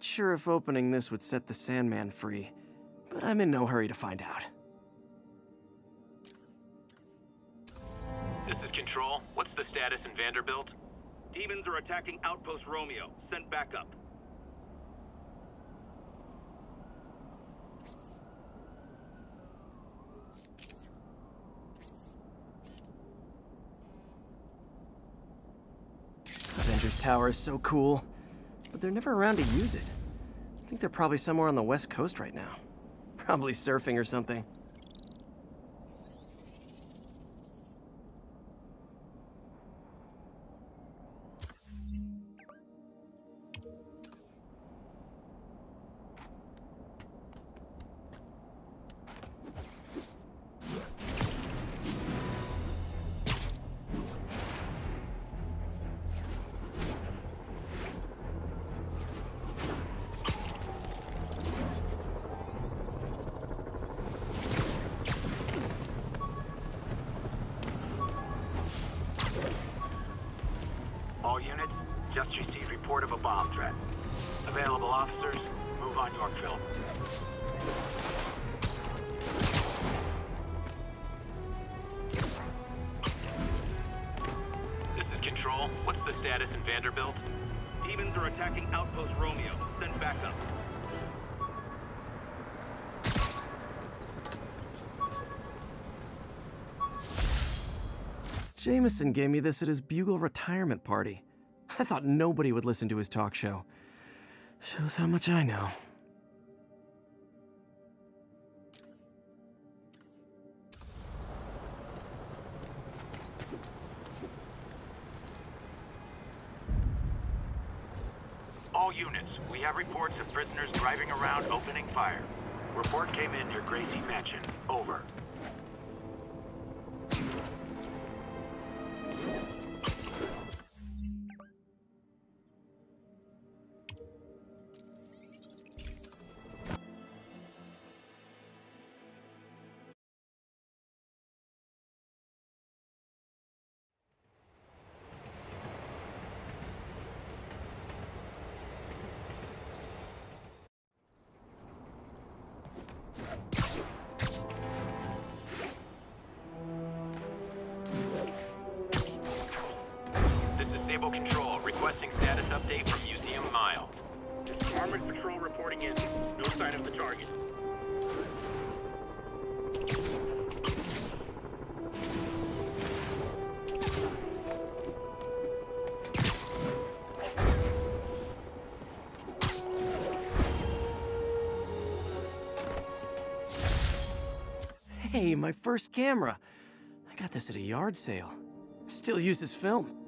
Not sure if opening this would set the Sandman free, but I'm in no hurry to find out. This is Control. What's the status in Vanderbilt? Demons are attacking Outpost Romeo. Send backup. Avengers Tower is so cool, but they're never around to use it. I think they're probably somewhere on the west coast right now. Probably surfing or something. What's the status in Vanderbilt? Demons are attacking Outpost Romeo. Send backup. Jameson gave me this at his Bugle retirement party. I thought nobody would listen to his talk show. Shows how much I know. All units, we have reports of prisoners driving around opening fire. Report came in near Gracie Mansion. Over. Sable Control, requesting status update from Museum Mile. Armored patrol reporting in. No sign of the target. Hey, my first camera. I got this at a yard sale. Still uses film.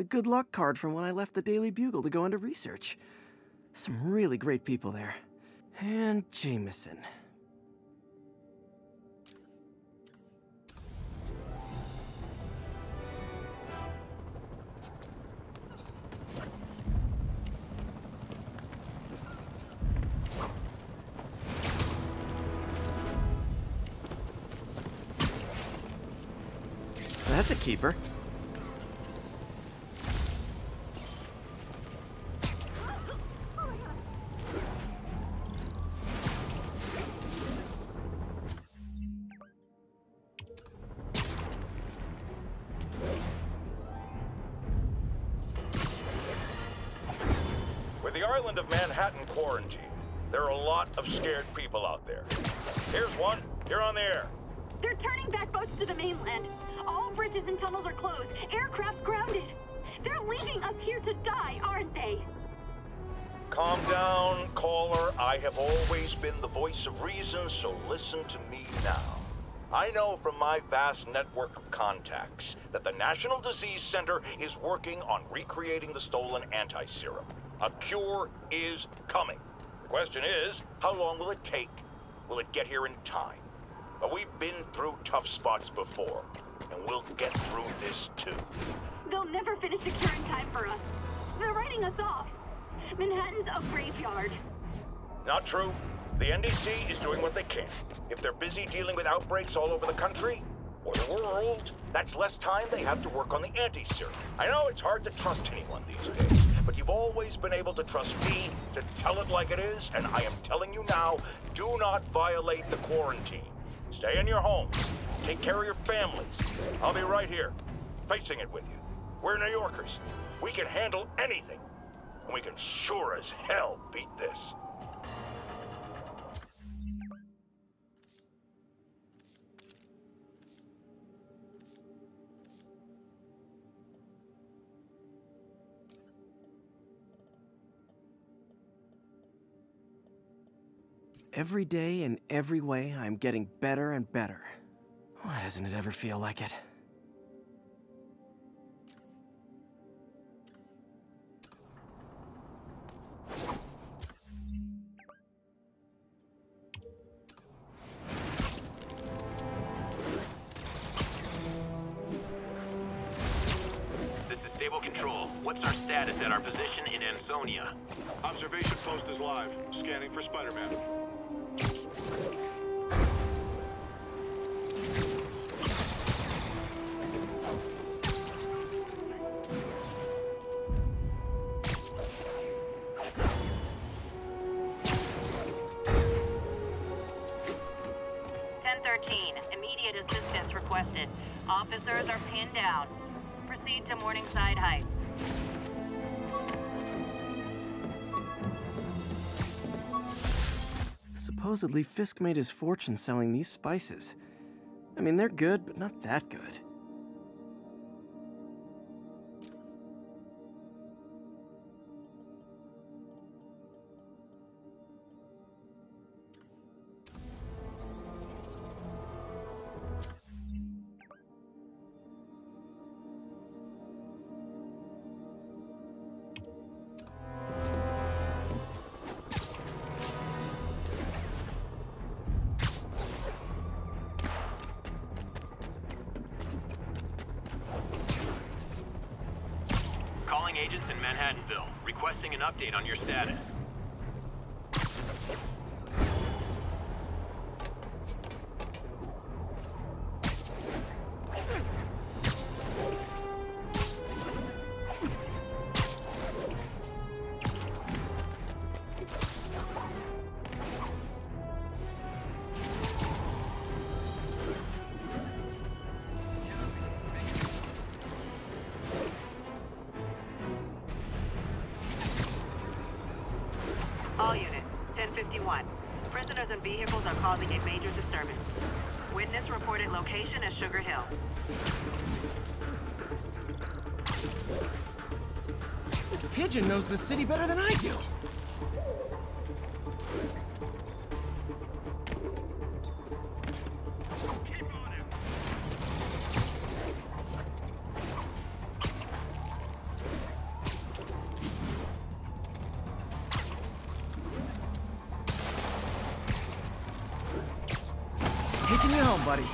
The good luck card from when I left the Daily Bugle to go into research. Some really great people there. And Jameson. That's a keeper. Island of Manhattan quarantine. There are a lot of scared people out there. Here's one. You're on the air. They're turning back boats to the mainland. All bridges and tunnels are closed. Aircraft grounded. They're leaving us here to die, aren't they? Calm down, caller. I have always been the voice of reason, so listen to me now. I know from my vast network of contacts that the National Disease Center is working on recreating the stolen anti-serum. A cure is coming. The question is, how long will it take? Will it get here in time? But we've been through tough spots before, and we'll get through this too. They'll never finish the cure in time for us. They're writing us off. Manhattan's a graveyard. Not true. The NDC is doing what they can. If they're busy dealing with outbreaks all over the country, or the world, that's less time they have to work on the anti-serum. I know it's hard to trust anyone these days, but you've always been able to trust me to tell it like it is, and I am telling you now, do not violate the quarantine. Stay in your homes. Take care of your families. I'll be right here, facing it with you. We're New Yorkers. We can handle anything. And we can sure as hell beat this. Every day in every way, I'm getting better and better. Why doesn't it ever feel like it? This is Sable Control. What's our status at our position in Ansonia? Observation post is live. Scanning for Spider-Man. Officers are pinned down. Proceed to Morningside Heights. Supposedly, Fisk made his fortune selling these spices. I mean, they're good, but not that good. Agents in Manhattanville, requesting an update on your status. 1051. Prisoners and vehicles are causing a major disturbance. Witness reported location as Sugar Hill. This pigeon knows the city better than I do. Taking you home, buddy.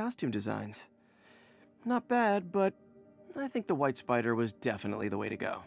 Costume designs. Not bad, but I think the White Spider was definitely the way to go.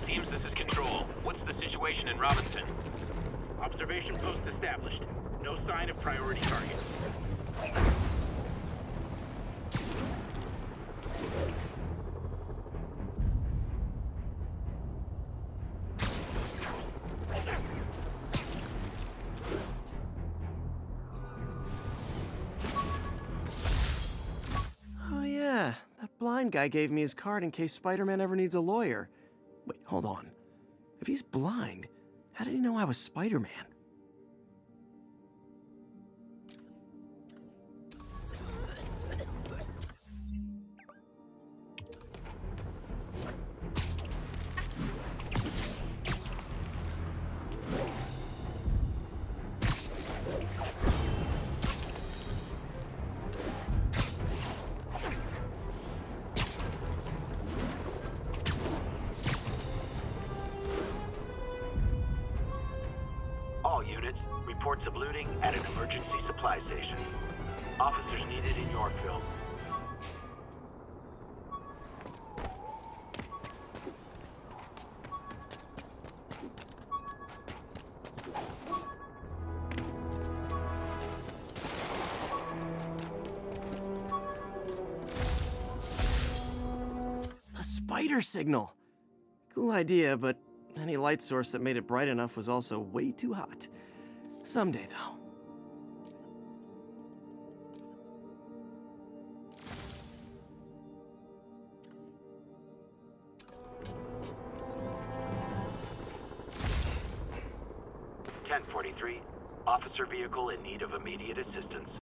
Teams, this is Control. What's the situation in Robinson? Observation post established. No sign of priority target. Oh, yeah. That blind guy gave me his card in case Spider Man ever needs a lawyer. Wait, hold on. If he's blind, how did he know I was Spider Man? Reports of looting at an emergency supply station. Officers needed in Yorkville. A spider signal! Cool idea, but any light source that made it bright enough was also way too hot. Someday, though. Ten forty-three. Officer vehicle in need of immediate assistance.